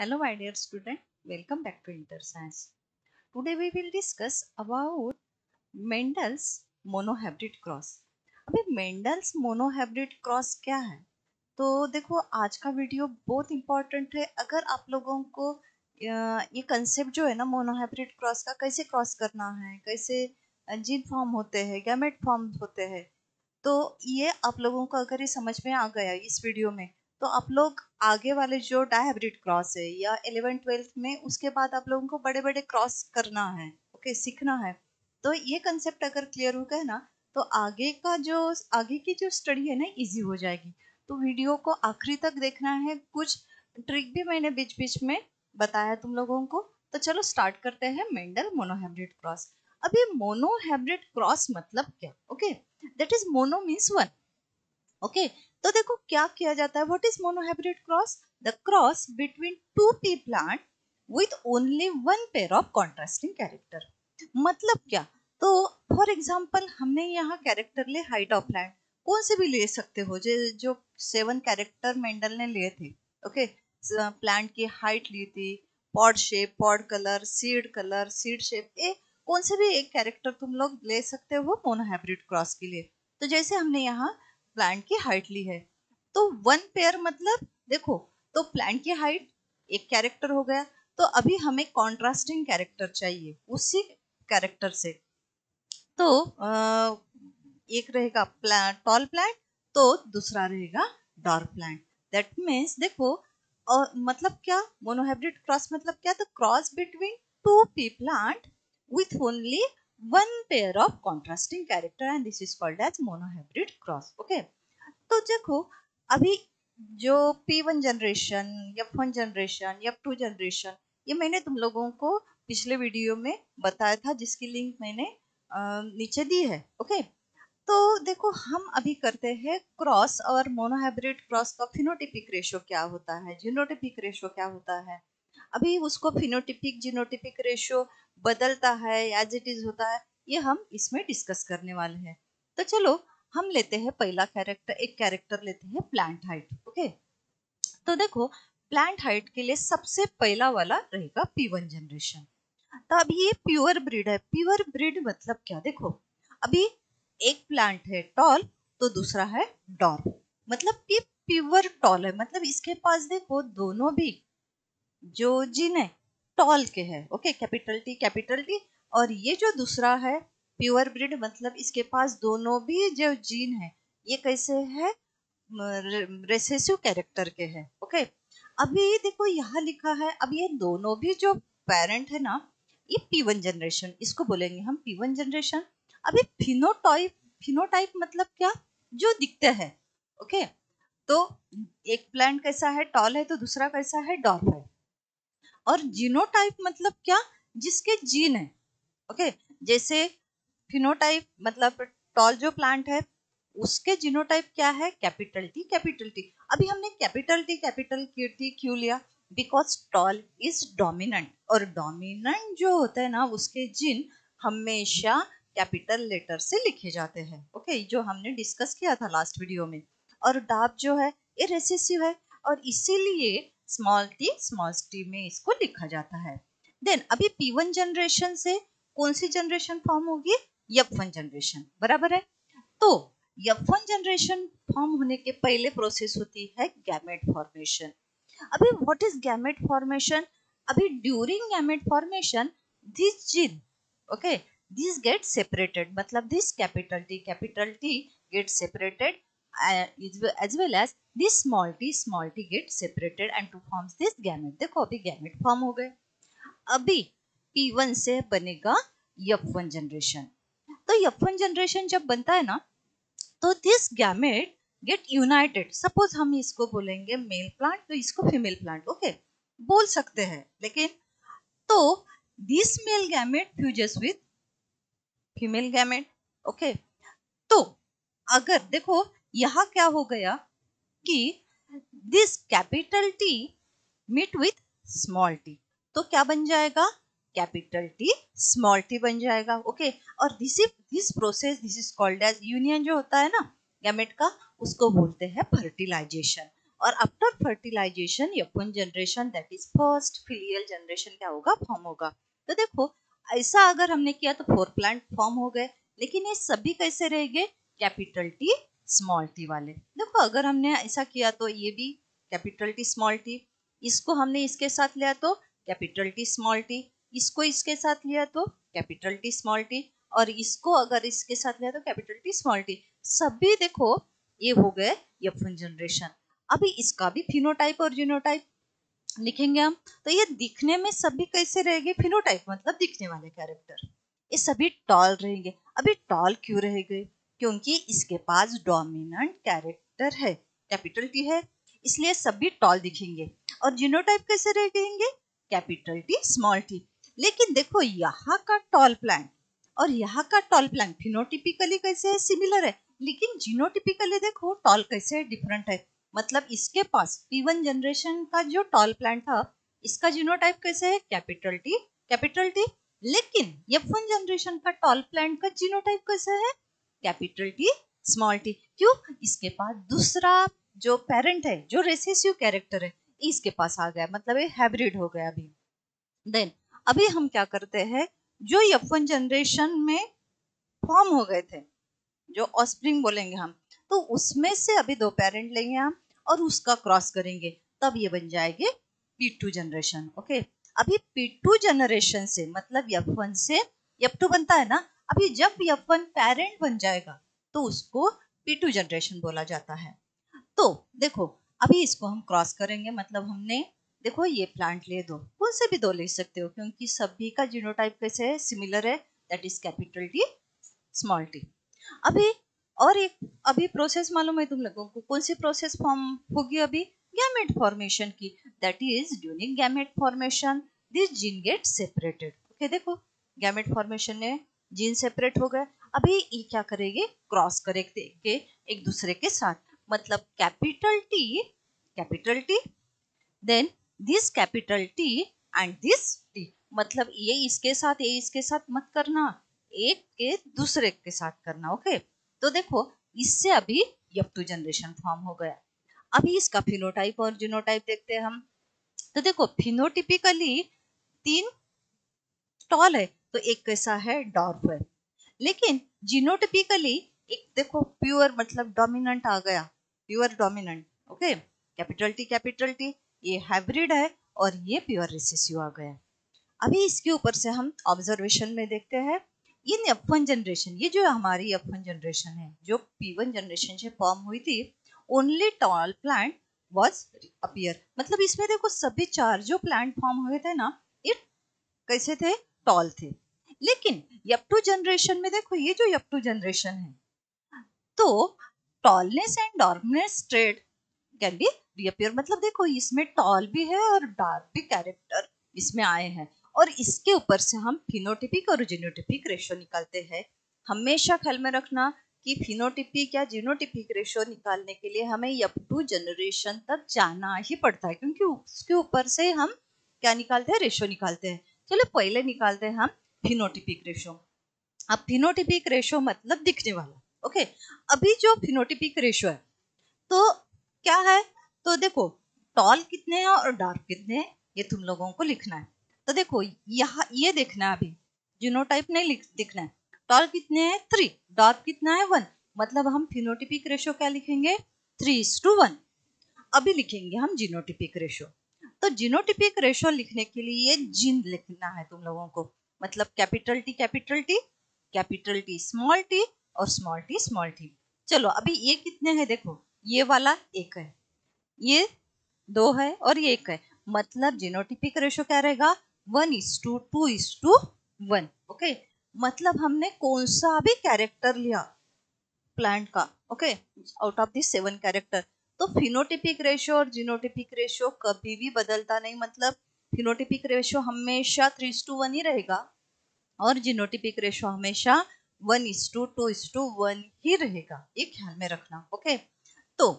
Hello, my dear student. Welcome back to Inter Science. Today we will discuss about Mendel's monohybrid cross. अभी Mendel's monohybrid cross क्या है तो देखो आज का वीडियो बहुत इंपॉर्टेंट है अगर आप लोगों को ये कंसेप्ट जो है ना मोनोहाइब्रिड क्रॉस का कैसे क्रॉस करना है कैसे जीन फॉर्म होते हैं गैमेट फॉर्म होते हैं तो ये आप लोगों को अगर ये समझ में आ गया इस वीडियो में तो आप लोग आगे वाले जो डायहाइब्रिड क्रॉस है या इलेवन ट्वेल्थ में, उसके बाद आप लोगों को बड़े बड़े क्रॉस करना है, ओके, सीखना है। तो ये कंसेप्ट अगर क्लियर हो गया ना तो आगे का जो, आगे की जो स्टडी है ना इजी हो जाएगी। तो वीडियो को आखिरी तक देखना है। कुछ ट्रिक भी मैंने बीच बीच में बताया तुम लोगों को। तो चलो स्टार्ट करते हैं मेंडल मोनोहाइब्रिड क्रॉस अभी मोनोहाइब्रिड क्रॉस मतलब क्या, okay? That is mono means one okay? तो देखो क्या किया जाता है? What is monohybrid cross the cross between two pea plant with only one pair of contrasting character मतलब क्या? तो फॉर एग्ज़ाम्पल हमने यहाँ कैरेक्टर ले हाइट ऑफ़ प्लांट कौन से भी ले सकते हो? जो जो सेवन कैरेक्टर मेंडल ने लिए थे ओके प्लांट की हाइट ली थी pod shape pod colour seed colour seed shape ए, कौन से भी एक कैरेक्टर तुम लोग ले सकते हो मोनोहाइब्रिड क्रॉस के लिए? तो जैसे हमने यहाँ प्लांट की हाइट ली है। तो वन पेयर मतलब देखो तो प्लांट की हाइट एक कैरेक्टर हो गया तो अभी हमें कॉन्ट्रास्टिंग कैरेक्टर चाहिए उसी कैरेक्टर से। तो आ, एक रहेगा प्लांट टॉल प्लांट तो दूसरा रहेगा डार्क प्लांट दैट मीन्स देखो और मतलब क्या? मोनोहाइब्रिड क्रॉस मतलब क्या? तो cross between two pea plant with only one pair of contrasting character and this is called as monohybrid cross, okay? तो देखो, अभी जो P1 generation F1 generation F2 generation ये मैंने तुम लोगों को पिछले वीडियो में बताया था, जिसकी लिंक मैंने नीचे दी है ओके तो देखो, हम अभी करते हैं क्रॉस और मोनोहाइब्रिड क्रॉस का फिनोटिपिक रेशियो क्या होता है जीनोटिपिक रेशियो क्या होता है? अभी उसको फिनोटिपिक जीनोटिपिक रेशियो बदलता है एज इट इज़ होता है, ये हम इसमें डिस्कस करने वाले हैं। तो चलो, हम लेते हैं पहला कैरेक्टर एक कैरेक्टर लेते हैं प्लांट हाइट ओके तो देखो प्लांट हाइट के लिए सबसे पहला वाला रहेगा पी जनरेशन तो अभी ये प्योर ब्रीड है। प्योर ब्रीड मतलब क्या? देखो, अभी एक प्लांट है टॉल तो दूसरा है डॉर मतलब कि प्योर टॉल है। मतलब इसके पास देखो, दोनों भी जो जिन है टॉल के है okay capital T capital T और ये जो दूसरा है प्योर ब्रिड मतलब इसके पास दोनों भी जो जीन है, ये कैसे है? रेसेसिव कैरेक्टर के हैं ओके अभी देखो यहाँ लिखा है, अब ये दोनों भी जो पेरेंट है ना, ये पी वन जनरेशन इसको बोलेंगे हम पी वन जनरेशन अभी फिनोटाइप फिनोटाइप मतलब क्या? जो दिखते हैं ओके तो एक प्लांट कैसा है? टॉल है तो दूसरा कैसा है? डॉर्फ है। और जीनोटाइप मतलब क्या? जिसके जीन है। ओके? जैसे फिनोटाइप मतलब टॉल जो प्लांट है उसके जीनोटाइप क्या है? Capital T capital T. अभी हमने कैपिटल टी कैपिटल टी क्यों लिया? Because tall is dominant. और डोमिनेंट जो होता है ना उसके जिन हमेशा कैपिटल लेटर से लिखे जाते हैं। ओके? okay, जो हमने डिस्कस किया था लास्ट वीडियो में। और डाब जो है ये रेसेसिव है। और इसीलिए स्मॉल टी स्मॉल टी में इसको लिखा जाता है। देन अभी पी वन जनरेशन से कौन सी जनरेशन फॉर्म होगी? एफ़ वन जनरेशन बराबर है? तो एफ़ वन जनरेशन फॉर्म होने के पहले प्रोसेस होती है गैमेट फॉर्मेशन अभी व्हाट इज़ गैमेट फॉर्मेशन अभी during gamete formation this gene okay this get separated मतलब this capital T capital T get separated as well, as this small t small t get separated and to forms, this gamete देखो अभी gamete form हो गए। अभी P1 से बनेगा F1 generation तो F1 generation जब बनता है ना तो this gamete get united suppose हम इसको बोलेंगे मेल प्लांट तो इसको फीमेल प्लांट ओके बोल सकते हैं, लेकिन तो this male gamete fuses with female gamete okay तो अगर देखो यहाँ क्या हो गया कि this capital T meet with small T तो क्या बन जाएगा? कैपिटल टी स्मॉल टी बन जाएगा ओके okay? और this this process this is called as union जो होता है ना गैमेट का, उसको बोलते हैं फर्टिलाइजेशन और after fertilization यपन generation that is first filial generation क्या होगा? फॉर्म होगा. तो देखो, ऐसा अगर हमने किया तो फोर प्लांट फॉर्म हो गए, लेकिन ये सभी कैसे रहेंगे कैपिटल टी स्मॉल टी वाले। देखो, अगर हमने ऐसा किया तो ये भी कैपिटल टी स्मॉल टी इसको हमने इसके साथ लिया तो कैपिटल टी स्मॉल टी इसको इसके साथ लिया तो कैपिटल टी स्मॉल टी और इसको अगर इसके साथ लिया तो कैपिटल टी स्मॉल टी सभी देखो, ये हो गए यफन जनरेशन अभी इसका भी फिनोटाइप और जीनोटाइप लिखेंगे हम। तो ये दिखने में सभी कैसे रहेंगे? फिनोटाइप मतलब दिखने वाले कैरेक्टर ये सभी टॉल रहेंगे। अभी टॉल क्यों रहेंगे क्योंकि इसके पास डोमिनेंट कैरेक्टर है कैपिटल टी है, इसलिए सभी टॉल दिखेंगे। और जीनोटाइप कैसे रहेंगे कैपिटल टी स्मॉल टी लेकिन देखो, यहाँ का टॉल प्लांट और यहाँ का टॉल प्लांट फिनोटिपिकली कैसे है सिमिलर है? लेकिन जीनोटिपिकली देखो टॉल कैसे है डिफरेंट है। मतलब इसके पास P1 जनरेशन का जो टॉल प्लांट था, इसका जीनोटाइप कैसे है? कैपिटल टी कैपिटल टी लेकिन एफ़ वन जनरेशन का टॉल प्लांट का जीनोटाइप कैसे है? कैपिटल टी स्मॉल टी क्यों? इसके पास दूसरा जो पेरेंट है, जो रेसेसिव कैरेक्टर है, इसके पास आ गया मतलब ये हाइब्रिड हो गया अभी। देन अभी हम क्या करते हैं, जो F1 जनरेशन में फॉर्म हो गए थे, जो ऑस्प्रिंग बोलेंगे हम तो उसमें से अभी दो पेरेंट लेंगे हम और उसका क्रॉस करेंगे, तब ये बन जाएँगे पी टू जनरेशन ओके अभी पी टू जनरेशन से मतलब F1 से F2 बनता है ना अभी जब F1 पेरेंट बन जाएगा तो उसको P2 जनरेशन बोला जाता है। तो देखो, अभी इसको हम क्रॉस करेंगे मतलब हमने, देखो ये प्लांट ले दो। कौन से भी दो ले सकते हो, क्योंकि सभी का जीनोटाइप कैसे है सिमिलर है that is capital T small T अभी और एक, अभी प्रोसेस मालूम है तुम लोगों को, कौन सी प्रोसेस फॉर्म होगी अभी? गैमेट फॉर्मेशन की। That is during gamete formation this gene get separated okay देखो गैमेट फॉर्मेशन में जीन सेपरेट हो गए। अभी ये क्या करेंगे? क्रॉस करेंगे एक दूसरे के साथ। मतलब capital T capital T then this capital T and this T मतलब ये इसके साथ, ये इसके साथ मत करना। एक के दूसरे के साथ करना ओके तो देखो, इससे अभी यप टू जनरेशन फॉर्म हो गया। अभी इसका फिनोटाइप और जीनोटाइप देखते हैं हम। तो देखो फिनोटिपिकली तीन टॉल है। तो एक कैसा है? डॉर्फ है लेकिन जीनोटिपिकली एक देखो प्योर मतलब डोमिनेंट आ गया। Pure dominant okay capital T capital T ये हाइब्रिड है और ये प्योर रिसेसिव आ गया। अभी इसके ऊपर से हम ऑब्जर्वेशन में देखते हैं। इन एफ़ जनरेशन ये जो हमारी एफ़ जनरेशन है, जो पी जनरेशन से फॉर्म हुई थी only tall plant was appear मतलब इसमें देखो, सभी चार जो प्लांट फॉर्म हुए थे ना, ये कैसे थे? टॉल थे। लेकिन यप टू जनरेशन में देखो, ये जो यप टू जनरेशन है तो tallness and dwarfness trait can be reappear मतलब देखो, इसमें टॉल भी है और डार्क भी कैरेक्टर इसमें आए हैं। और इसके ऊपर से हम फिनोटिपिक और जीनोटिपिक रेशो निकालते हैं। हमेशा ख्याल में रखना कि फिनोटिपिक या जीनोटिपिक रेशो निकालने के लिए हमें यप टू जनरेशन तक जाना ही पड़ता है, क्योंकि उसके ऊपर से हम क्या निकालते हैं? रेशो निकालते हैं। चलो पहले निकालते हैं हम फिनोटिपिक रेशो अब फिनोटिपिक रेशो मतलब दिखने वाला ओके अभी जो फिनोटिपिक रेशो है तो क्या है? तो देखो टॉल कितने हैं और डार्क कितने हैं, ये तुम लोगों को लिखना है। तो देखो, यहाँ, ये देखना है अभी जीनोटाइप नहीं लिख, दिखना है। टॉल कितने हैं? थ्री डार्क कितना है? वन मतलब हम फिनोटिपिक रेशो क्या लिखेंगे? थ्री इज़ टू वन अभी लिखेंगे हम जीनोटिपिक रेशो तो जीनोटिपिक रेशो लिखने के लिए जिन लिखना है तुम लोगों को। मतलब capital T capital T capital T small T और स्मॉल टी स्मॉल टी चलो, अभी ये कितने हैं देखो, ये वाला एक है, ये दो है और ये एक है। मतलब जीनोटिपिक रेशो क्या रहेगा? One is to two two is to one मतलब हमने कौन सा भी कैरेक्टर लिया प्लांट का okay out of this seven character तो फिनोटिपिक रेशियो और जीनोटिपिक रेशियो कभी भी बदलता नहीं। मतलब फिनोटिपिक रेशियो हमेशा थ्री टू वन ही रहेगा और जीनोटिपिक रेशियो हमेशा one is to two is to one ही रहेगा। ये ख्याल में रखना ओके तो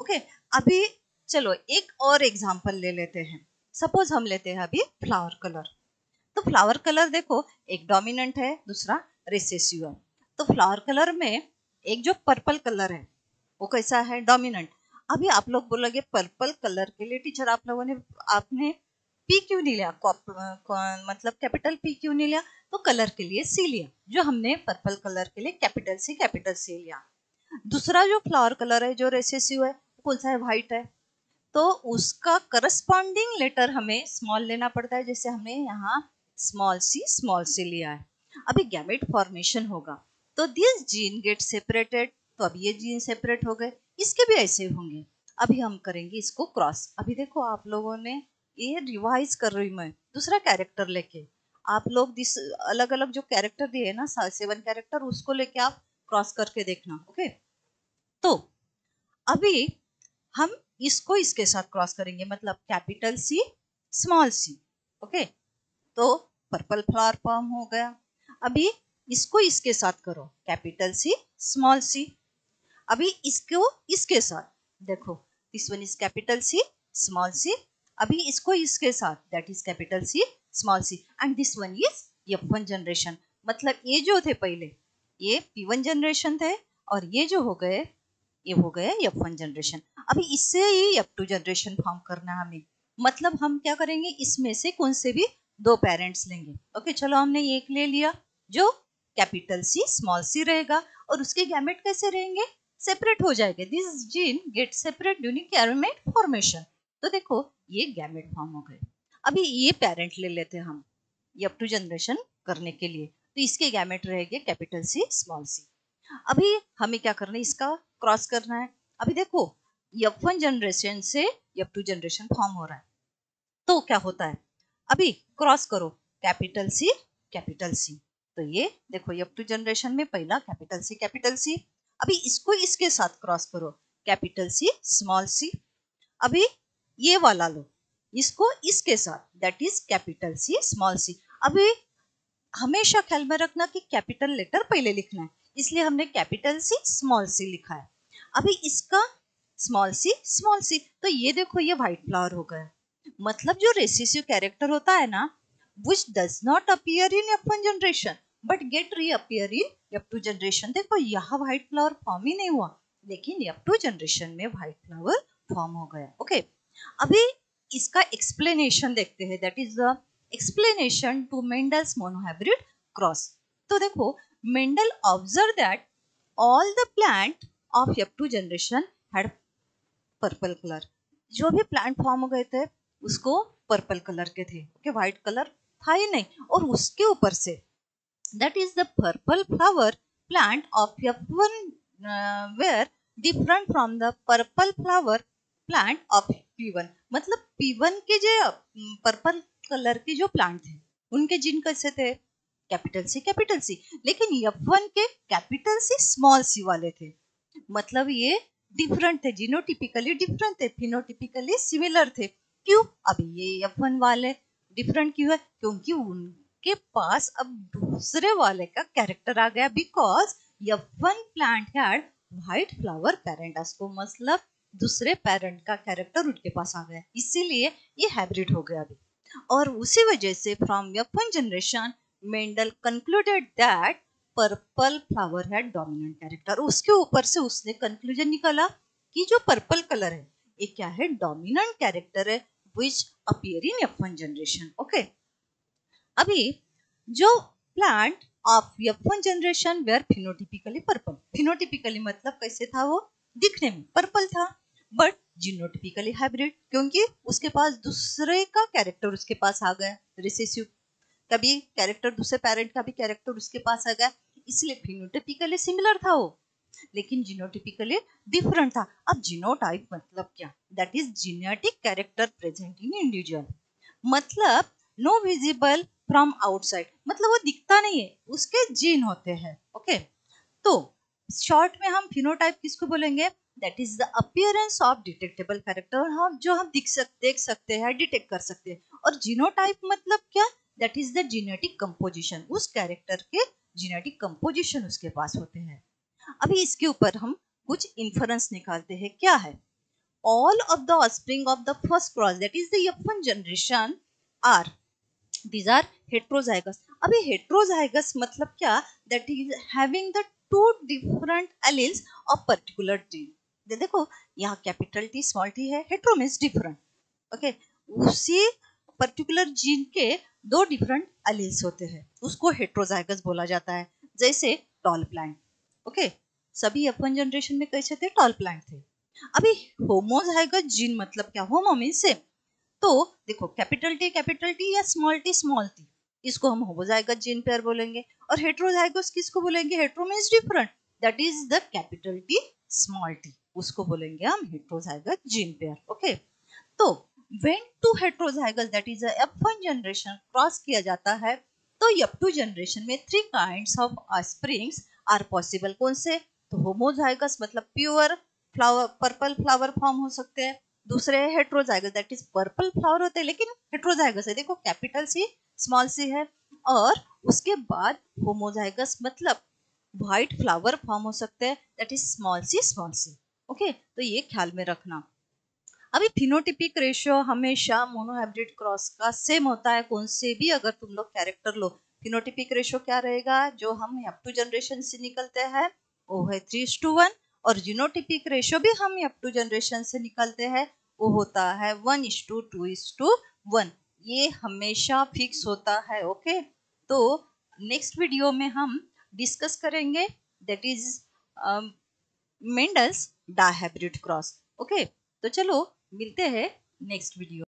ओके अभी चलो एक और एग्ज़ाम्पल ले लेते हैं। सपोज़ हम लेते हैं अभी फ्लावर कलर तो फ्लावर कलर देखो, एक डोमिनेंट है, दूसरा रिसेसिव है। तो फ्लावर कलर में एक जो पर्पल कलर है, वो कैसा है? डोमिनेंट अभी आप लोग बोलोगे पर्पल कलर के लिए टीचर आप लोगों ने, आपने पी क्यों नहीं लिया? मतलब कैपिटल पी क्यों नहीं लिया? तो कलर के लिए सी लिया। जो हमने पर्पल कलर के लिए कैपिटल सी कैपिटल सी लिया। दूसरा जो फ्लावर कलर है, जो रेसेसिव है, कौन सा है? व्हाइट है। तो उसका करस्पॉन्डिंग लेटर हमें स्मॉल लेना पड़ता है, जैसे हमने यहाँ स्मॉल सी स्मॉल सी लिया है। अभी गैमेट फॉर्मेशन होगा। तो दिस जीन गेट सेपरेटेड तो अब ये जीन सेपरेट हो गए। इसके भी ऐसे होंगे। अभी हम करेंगे इसको क्रॉस अभी देखो आप लोगों ने ये रिवाइज कर रही मैं, दूसरा कैरेक्टर लेके। आप लोग दिस अलग अलग जो कैरेक्टर दिए ना सेवन कैरेक्टर उसको लेके आप क्रॉस करके देखना ओके तो अभी हम इसको इसके साथ क्रॉस करेंगे मतलब capital C small C okay तो पर्पल फ्लावर फॉर्म हो गया। अभी इसको इसके साथ करो कैपिटल सी स्मॉल सी अभी इसको इसके साथ, देखो this one is capital C small C अभी इसको इसके साथ that is capital C small C and this one is F one generation मतलब ये जो थे पहले, ये पी वन जनरेशन थे, और ये जो हो गए, ये हो गए एफ़ वन जनरेशन अभी इससे ही एफ़ टू जनरेशन फॉर्म करना है हमें। मतलब हम क्या करेंगे, इसमें से कौन से भी दो पेरेंट्स लेंगे। ओके चलो हमने एक ले लिया, जो कैपिटल सी स्मॉल सी रहेगा, और उसके गैमेट कैसे रहेंगे? सेपरेट हो जाएँगे। This gene get separate during gamete formation तो देखो, ये गैमेट फॉर्म हो गए। अभी ये पेरेंट ले लेते हम, ये अप टू जनरेशन करने के लिए। तो इसके गैमेट रहेंगे कैपिटल सी स्मॉल सी अभी हमें क्या करना है? इसका क्रॉस करना है। अभी देखो एफ़ वन जनरेशन से एफ़ टू जनरेशन फॉर्म हो रहा है। तो क्या होता है? अभी क्रॉस करो कैपिटल सी कैपिटल सी तो ये देखो एफ़ टू जनरेशन में पहला कैपिटल सी कैपिटल सी अभी इसको इसके साथ क्रॉस करो कैपिटल सी स्मॉल सी अभी ये वाला लो, इसको इसके साथ that is capital C small C अभी हमेशा ख्याल में रखना कि कैपिटल लेटर पहले लिखना है, इसलिए हमने कैपिटल सी स्मॉल सी लिखा है, अभी इसका स्मॉल सी स्मॉल सी तो ये देखो ये व्हाइट फ्लावर हो गया मतलब जो रेसिसिव कैरेक्टर होता है ना which does not appear in upon generation but get reappear in F two generation देखो, यहाँ व्हाइट फ्लावर फॉर्म ही नहीं हुआ। लेकिन एफ़ टू जनरेशन में व्हाइट फ्लावर फॉर्म हो गया। Okay okay? अभी इसका एक्सप्लेनेशन देखते हैं। That is the explanation to Mendel's monohybrid cross तो देखो Mendel observe that all the plant of F two generation had purple colour जो भी प्लांट फॉर्म हो गए थे, उसको पर्पल कलर के थे। ओके व्हाइट कलर था ही नहीं। और उसके ऊपर से that is the purple flower plant of F one were different from the purple flower plant of P one मतलब पीवन के जो पर्पल कलर के जो प्लांट थे उनके जिन कैसे थे? कैपिटल सी कैपिटल सी लेकिन एफ़ वन के कैपिटल सी स्मॉल सी वाले थे। मतलब ये डिफरेंट थे जिनोटिपिकली डिफरेंट थे फिनोटिपिकली सिमिलर थे। क्यों? अभी ये एफ़ वन वाले डिफरेंट क्यों है? क्योंकि उनके पास अब दूसरे वाले का कैरेक्टर आ गया because one plant had white flower parents को मतलब दूसरे पेरेंट का कैरेक्टर उनके पास आ गया। इसीलिए ये हाइब्रिड हो गया अभी। और उसी वजह से from one generation Mendel concluded that purple flower है डोमिनेंट कैरेक्टर उसके ऊपर से उसने कंक्लूजन निकाला कि जो पर्पल कलर है, ये क्या है? डोमिनेंट कैरेक्टर है which appear in one generation okay अभी जो plant of one generation were phenotypically purple phenotypically मतलब कैसे था वो? दिखने में पर्पल था बट जीनोटिपिकली हाइब्रिड क्योंकि उसके पास दूसरे का कैरेक्टर उसके पास आ गया रिसेसिव कभी कैरेक्टर दूसरे पेरेंट का भी कैरेक्टर उसके पास आ गया, इसलिए फिनोटिपिकली सिमिलर था वो, लेकिन जीनोटिपिकली डिफरेंट था. अब जीनोटाइप मतलब क्या? That is genetic character present in individual मतलब नो विजिबल फ्रॉम आउटसाइड मतलब वो दिखता नहीं है, उसके जीन होते हैं ओके तो शॉर्ट में हम फिनोटाइप किसको बोलेंगे? That is the appearance of detectable character हम जो हम दिख सकते देख सकते हैं डिटेक्ट कर सकते हैं। और जीनोटाइप मतलब क्या? That is the genetic composition उस कैरेक्टर के जीनेटिक कंपोजिशन उसके पास होते हैं। अभी इसके ऊपर हम कुछ इन्फ्रेंस निकालते हैं। क्या है? All of the offspring of the first cross that is the generation are these are heterozygous. अभी heterozygous मतलब क्या? That is having the two different alleles of particular gene. दे देखो, यहाँ कैपिटल टी स्मॉल टी है hetero means different okay उसी particular gene के दो डिफरेंट एलील्स होते हैं। उसको हेट्रोजाइगस बोला जाता है, जैसे टॉल प्लांट ओके सभी अपन जनरेशन में कैसे थे? टॉल प्लांट थे। अभी होमोजाइगस जीन मतलब क्या? होमो मीन्स सेम तो देखो कैपिटल टी कैपिटल टी या स्मॉल टी स्मॉल टी इसको हम होमोजाइगस जीन पेयर बोलेंगे और हेट्रोजाइगस किसको बोलेंगे? Hetero means different that is the capital T small t उसको बोलेंगे हम हेट्रोजाइगस जीन पेयर ओके तो when two heterozygous, that is F1 generation cross किया जाता है तो F2 जनरेशन में three kinds of springs are possible कौन से? तो होमोजाइगस मतलब pure flower purple flower form हो सकते हैं। दूसरे है heterozygous that is purple flower होते हैं लेकिन हेट्रोजाइगस है। देखो कैपिटल सी स्मॉल सी है, और उसके बाद होमोजाइगस मतलब व्हाइट फ्लावर फॉर्म हो सकते हैं that is small C small C okay तो ये ख्याल में रखना। अभी फिनोटिपिक रेशियो हमेशा मोनोहाइब्रिड क्रॉस का सेम होता है, कौन से भी अगर तुम लोग कैरेक्टर लो। फिनोटिपिक रेशियो क्या रहेगा? जो हम एप टू जनरेशन से निकलते हैं, वो है थ्री टू वन और जीनोटिपिक रेशियो भी हम एप टू जनरेशन से निकलते हैं वो होता है one is two two is two, one. ये हमेशा फिक्स होता है, ओके? तो नेक्स्ट वीडियो में हम डिस्कस करेंगे that is Mendel's dihybrid cross okay? तो चलो, मिलते हैं नेक्स्ट वीडियो